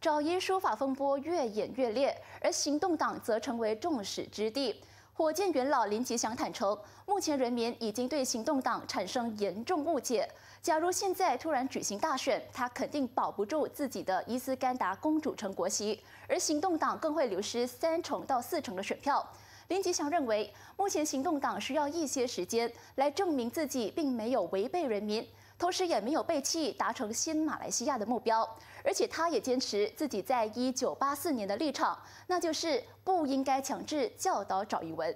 找医书法风波越演越烈，而行动党则成为众矢之的。火箭元老林吉祥坦诚，目前人民已经对行动党产生严重误解。假如现在突然举行大选，他肯定保不住自己的伊斯干达公主城国席，而行动党更会流失三成到四成的选票。林吉祥认为，目前行动党需要一些时间来证明自己并没有违背人民。同时也没有背弃达成新马来西亚的目标，而且他也坚持自己在一九八四年的立场，那就是不应该强制教导找一文。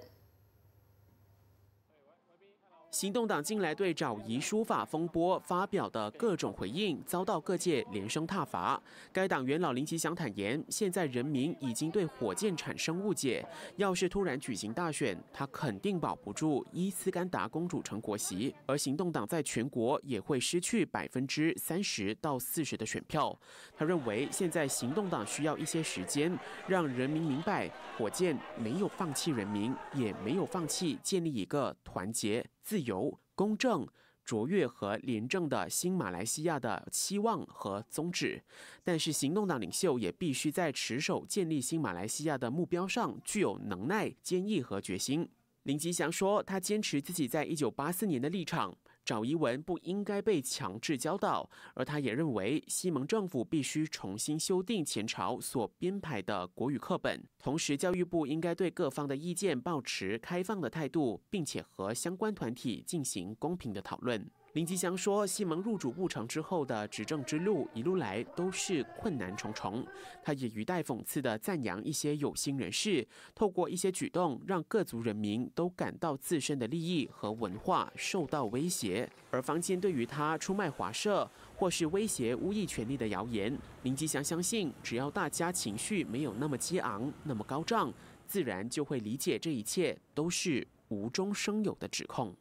行动党近来对找遗书法风波发表的各种回应，遭到各界连声挞伐。该党元老林吉祥坦言，现在人民已经对火箭产生误解，要是突然举行大选，他肯定保不住伊斯干达公主城国席，而行动党在全国也会失去百分之三十到四十的选票。他认为，现在行动党需要一些时间，让人民明白，火箭没有放弃人民，也没有放弃建立一个团结。自由、公正、卓越和廉政的新马来西亚的期望和宗旨，但是行动党领袖也必须在持守建立新马来西亚的目标上具有能耐、坚毅和决心。林吉祥说，他坚持自己在一九八四年的立场。找遗文不应该被强制教导，而他也认为西蒙政府必须重新修订前朝所编排的国语课本，同时教育部应该对各方的意见保持开放的态度，并且和相关团体进行公平的讨论。林吉祥说：“西蒙入主不成之后的执政之路，一路来都是困难重重。他也语带讽刺的赞扬一些有心人士，透过一些举动，让各族人民都感到自身的利益和文化受到威胁。而坊间对于他出卖华社或是威胁巫裔权利的谣言，林吉祥相信，只要大家情绪没有那么激昂、那么高涨，自然就会理解这一切都是无中生有的指控。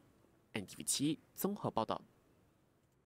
NTV 七综合报道。